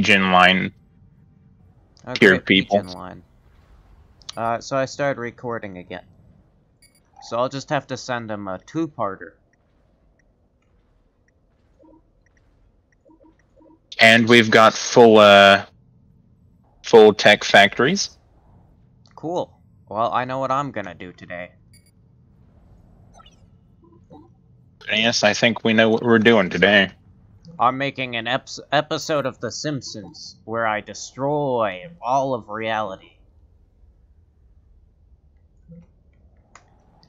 Heejin line Okay, people. Legion Line. Uh, so I started recording again. So I'll just have to send him a two-parter. and we've got full uh full tech factories. Cool. Well, I know what I'm gonna do today. Yes, I think we know what we're doing today. I'm making an ep- episode of The Simpsons where I destroy all of reality.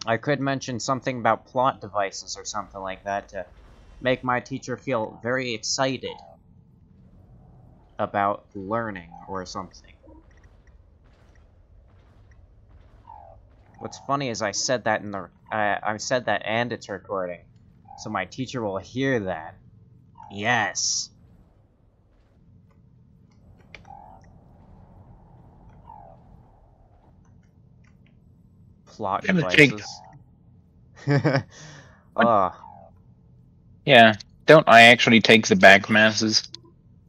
I could mention something about plot devices or something like that to make my teacher feel very excited about learning or something. What's funny is I said that in the uh, I said that and it's recording, so my teacher will hear that. Yes. Plot Damn it, Jake. devices. Ugh. Ah. Yeah, don't I actually take the back masses?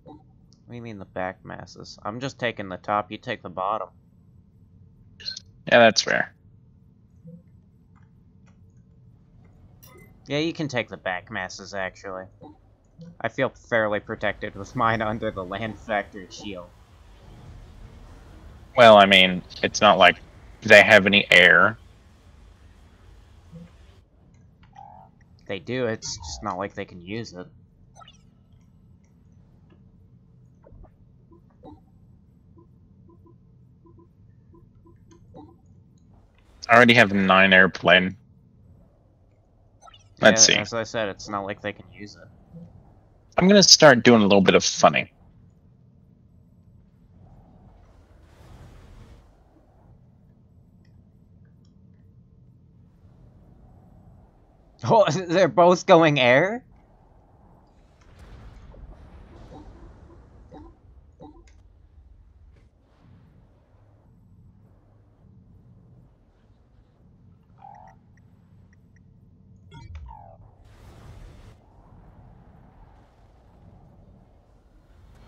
What do you mean the back masses? I'm just taking the top, you take the bottom. Yeah, that's fair. Yeah, you can take the back masses, actually. I feel fairly protected with mine under the land factor shield. Well, I mean, it's not like they have any air. They do, it's just not like they can use it. I already have nine airplane. Let's Yeah, see. As I said, it's not like they can use it. I'm gonna start doing a little bit of funny. Oh, they're both going air?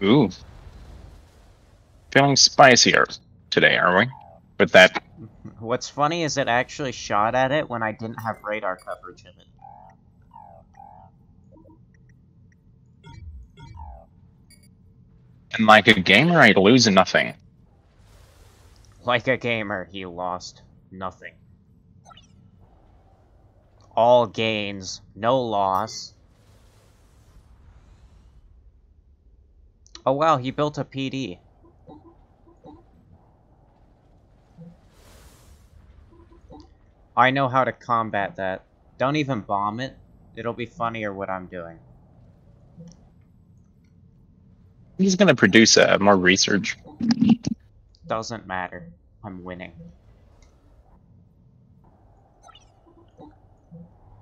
Ooh. Feeling spicier today, are we? With that What's funny is it actually shot at it when I didn't have radar coverage of it. and like a gamer I lose nothing. Like a gamer, he lost nothing. All gains, no loss. Oh wow, he built a PD. I know how to combat that. Don't even bomb it. It'll be funnier what I'm doing. He's gonna produce uh, more research. Doesn't matter. I'm winning.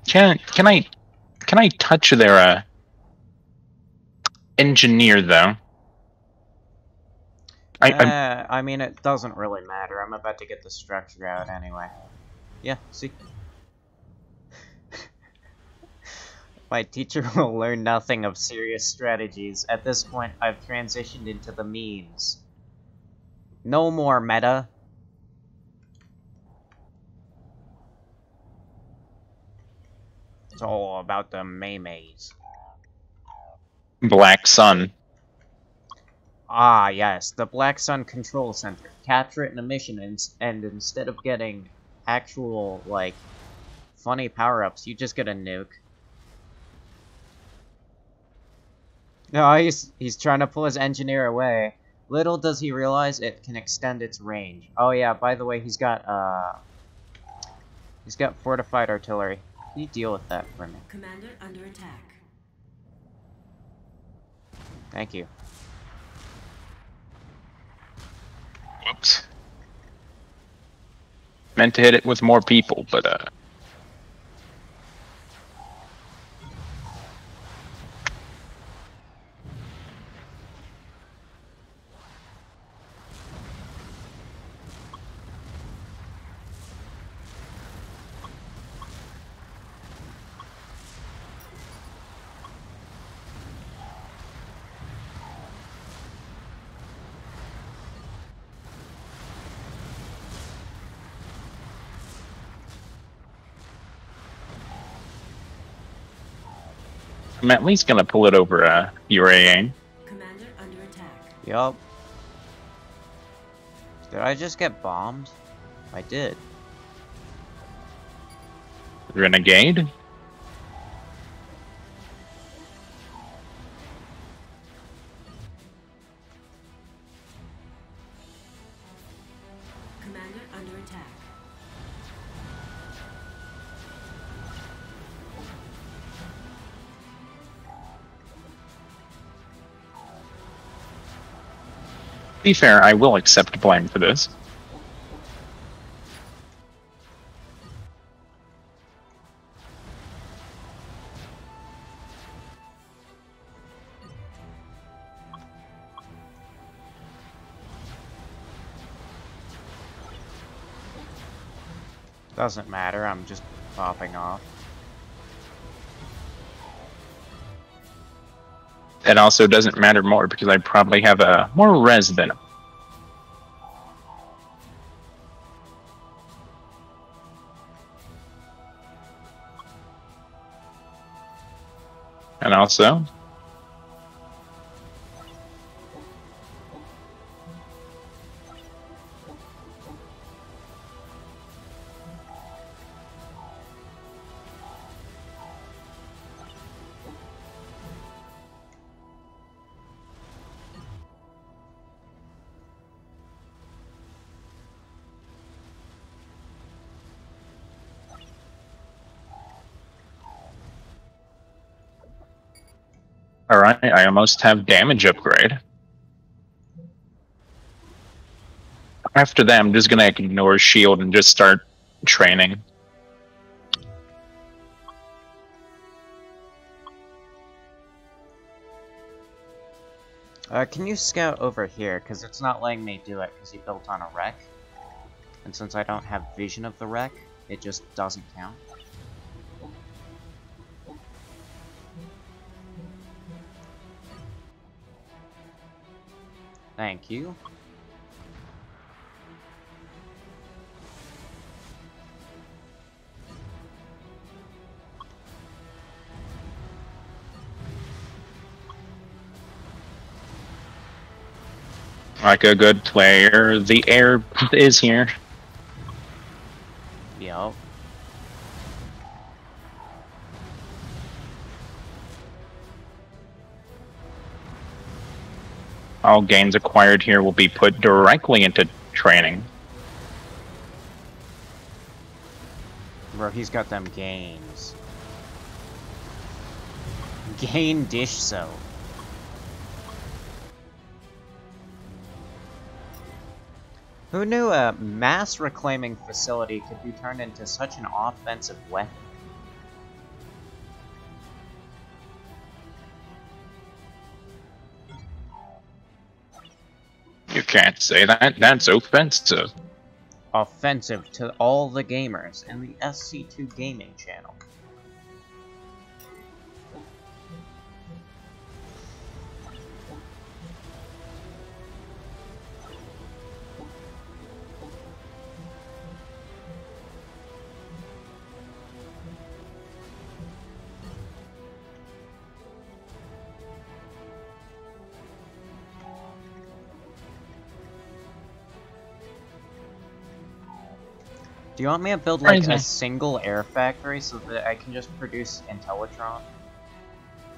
Can can I can I touch their uh, engineer though? I, Uh, I mean, it doesn't really matter. I'm about to get the structure out anyway. Yeah, see? My teacher will learn nothing of serious strategies. At this point, I've transitioned into the memes. No more meta. It's all about the memes. Black Sun. Ah, yes, the Black Sun Control Center. Capture it in a mission, and, and instead of getting actual, like, funny power-ups, you just get a nuke. No, he's, he's trying to pull his engineer away. Little does he realize it can extend its range. Oh yeah, by the way, he's got, uh... He's got fortified artillery. Can you deal with that for me? Commander under attack. Thank you. Whoops. Meant to hit it with more people, but uh. I'm at least gonna pull it over uh, UAA. Commander under attack. Yup. Did I just get bombed? I did. Renegade. Be fair, I will accept blame for this. Doesn't matter, I'm just popping off. It also doesn't matter more because I probably have a more res than him. And also, alright, I almost have damage upgrade. After that, I'm just gonna ignore shield and just start training. Uh, can you scout over here? Because it's not letting me do it because you built on a wreck. And since I don't have vision of the wreck, it just doesn't count. Thank you. Like a good player, the air is here. All gains acquired here will be put directly into training. Bro, he's got them gains. Gain dish so. Who knew a mass reclaiming facility could be turned into such an offensive weapon? Can't say that. That's offensive. Offensive to all the gamers in the SC2 gaming channel. Do you want me to build like a single air factory so that I can just produce Intellitron?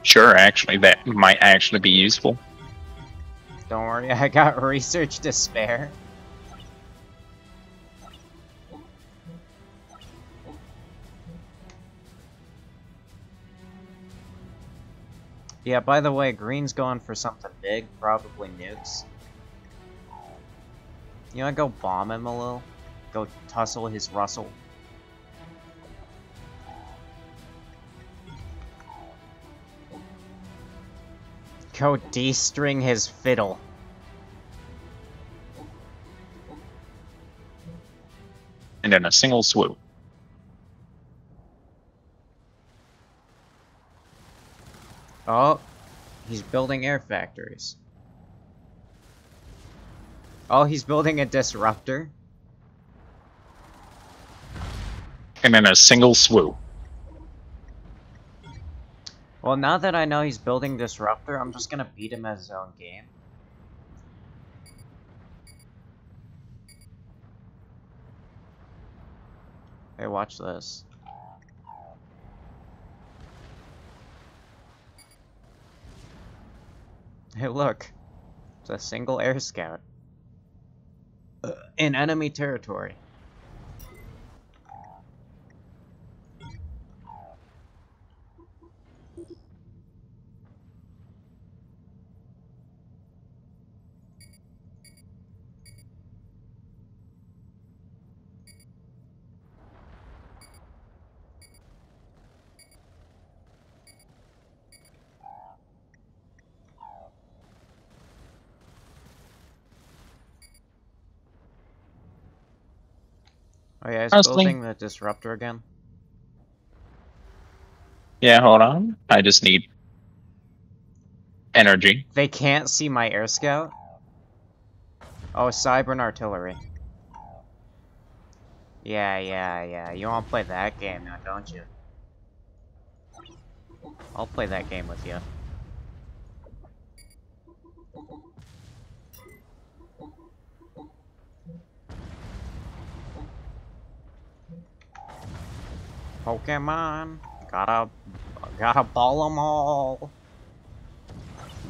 Sure, actually, that might actually be useful. Don't worry, I got research to spare. Yeah, by the way, Green's going for something big, probably nukes. You wanna go bomb him a little? Go tussle his Russell? Go de-string his fiddle. And in a single swoop. Oh, he's building air factories. Oh, he's building a disruptor. And in a single swoop. Well, Well, now that I know he's building Disruptor, I'm just gonna beat him at his own game. Hey, watch this. Hey, look. It's a single air scout. Uh, in enemy territory. Oh yeah, he's Honestly- building the disruptor again. Yeah, hold on. I just need energy. They can't see my air scout. Oh, Cybran artillery. Yeah, yeah, yeah. You want to play that game now, don't you? I'll play that game with you. Pokemon, gotta, gotta ball 'em all.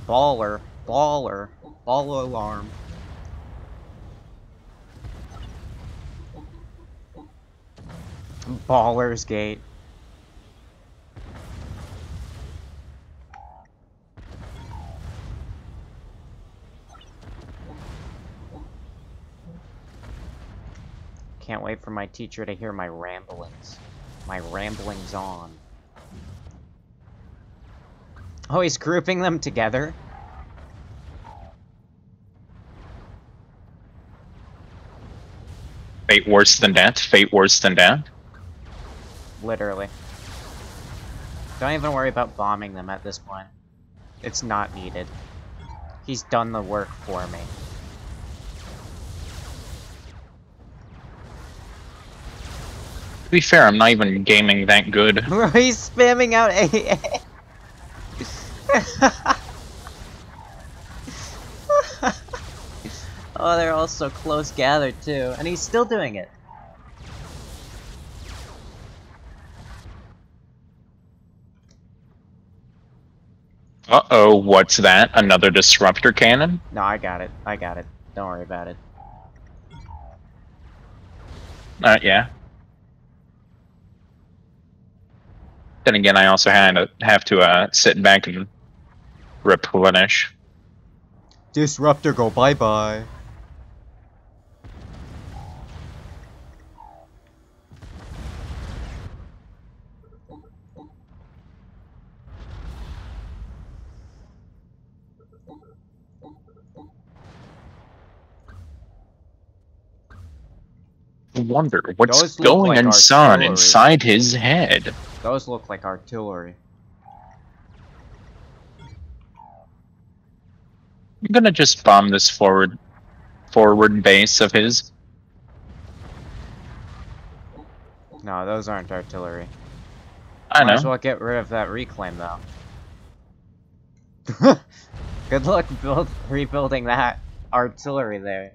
Baller, baller, ball alarm. Ballers Gate. Can't wait for my teacher to hear my ramblings. My ramblings on. Oh, he's grouping them together? Fate worse than that. Fate worse than that. Literally. Don't even worry about bombing them at this point. It's not needed. He's done the work for me. To be fair, I'm not even gaming that good. He's spamming out AA. oh, they're all so close gathered too, and he's still doing it. Uh oh, what's that? Another disruptor cannon? No, I got it. I got it. Don't worry about it. Uh, yeah. Then again, I also had to have to uh, sit back and replenish. Disruptor, go bye bye. I wonder what's going like on inside his head. Those look like artillery. I'm gonna just bomb this forward, forward base of his. No, those aren't artillery. I Might as well get rid of that reclaim though. Good luck build rebuilding that artillery there.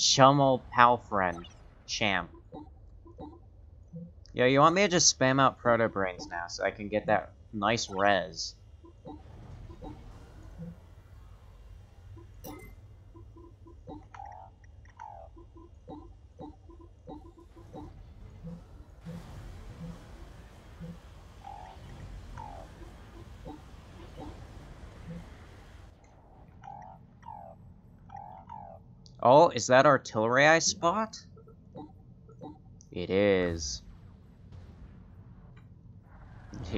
Chummel Palfriend. Champ. Yo, you want me to just spam out proto brains now so I can get that nice res? Oh, is that artillery I spot? It is.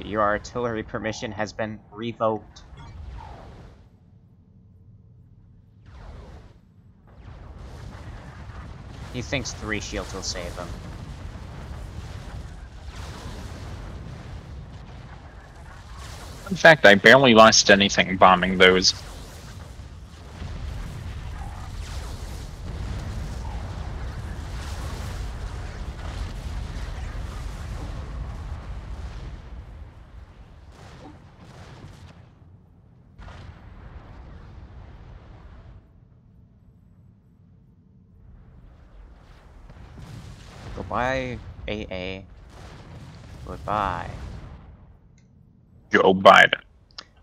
Your artillery permission has been revoked. He thinks three shields will save him. In fact, I barely lost anything bombing those. Goodbye, AA. Goodbye. Joe Biden.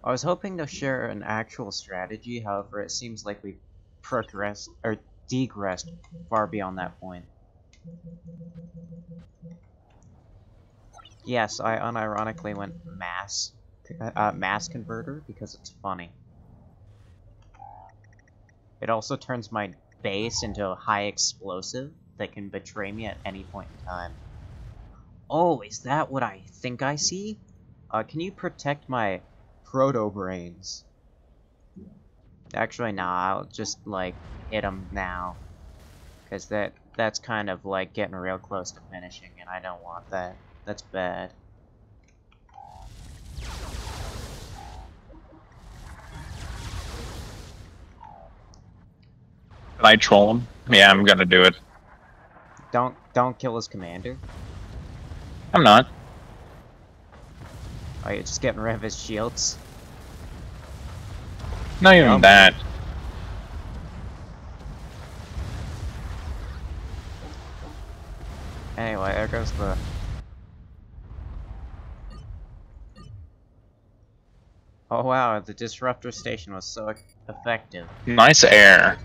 I was hoping to share an actual strategy, however, it seems like we've progressed or degressed far beyond that point. Yes, I unironically went mass uh, mass converter because it's funny. It also turns my base into a high explosive that can betray me at any point in time. Oh, is that what I think I see? Uh, can you protect my proto brains? Actually, nah, I'll just, like, hit them now. Because that, that's kind of, like, getting real close to finishing, and I don't want that. That's bad. Can I troll him? Yeah, I'm gonna do it. Don't, don't kill his commander. I'm not. Oh, you're just getting rid of his shields. Not even Um, that. Anyway, there goes the... Oh wow, the disruptor station was so effective. Nice air.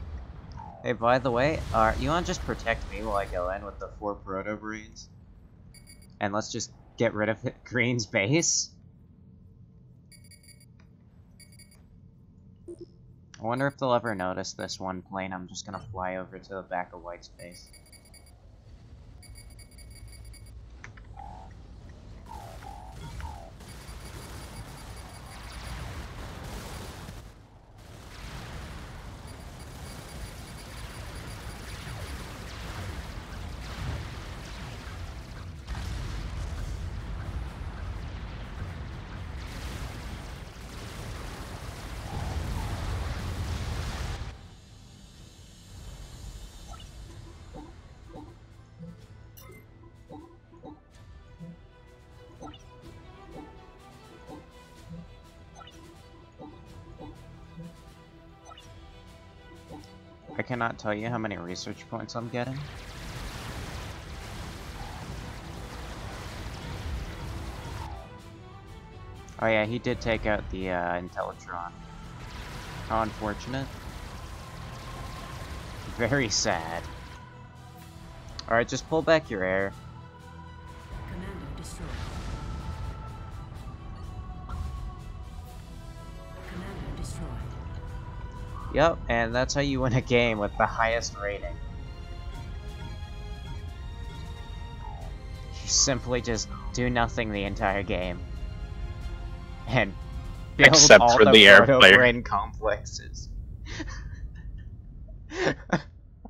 Hey, by the way, you wanna just protect me while I go in with the four proto brains? And let's just get rid of Green's base? I wonder if they'll ever notice this one plane I'm just gonna fly over to the back of White's base. Cannot tell you how many research points I'm getting. Oh yeah, he did take out the uh, Intellitron. How unfortunate. Very sad. Alright, just pull back your air. Commander destroyed. Yep, and that's how you win a game with the highest rating. You simply just do nothing the entire game. And build Except all for the, the air proto player. brain complexes.